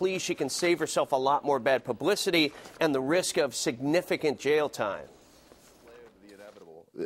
plea, she can save herself a lot more bad publicity and the risk of significant jail time.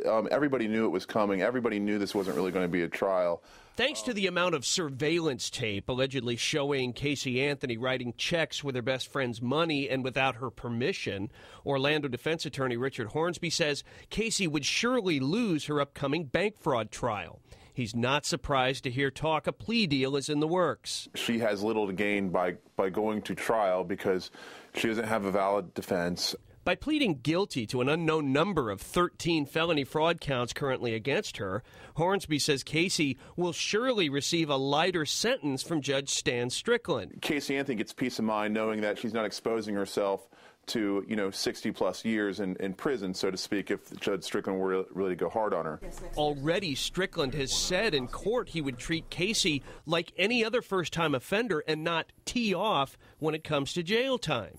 Um, everybody knew it was coming. Everybody knew this wasn't really going to be a trial. Thanks to the amount of surveillance tape allegedly showing Casey Anthony writing checks with her best friend's money and without her permission, Orlando defense attorney Richard Hornsby says Casey would surely lose her upcoming bank fraud trial. He's not surprised to hear talk a plea deal is in the works. She has little to gain by, by going to trial because she doesn't have a valid defense. By pleading guilty to an unknown number of 13 felony fraud counts currently against her, Hornsby says Casey will surely receive a lighter sentence from Judge Stan Strickland. Casey Anthony gets peace of mind knowing that she's not exposing herself to you know 60 plus years in, in prison, so to speak, if Judge Strickland were really to go hard on her. Already, Strickland has said in court he would treat Casey like any other first time offender and not tee off when it comes to jail time.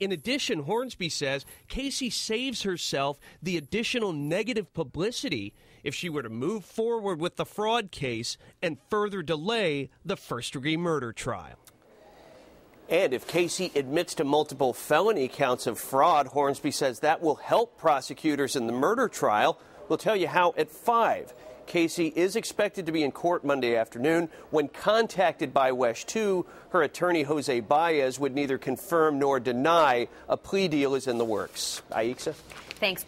In addition, Hornsby says Casey saves herself the additional negative publicity if she were to move forward with the fraud case and further delay the first degree murder trial. And if Casey admits to multiple felony counts of fraud, Hornsby says that will help prosecutors in the murder trial. We'll tell you how at 5. Casey is expected to be in court Monday afternoon. When contacted by WESH 2, her attorney Jose Baez would neither confirm nor deny a plea deal is in the works. Aixa? Thanks.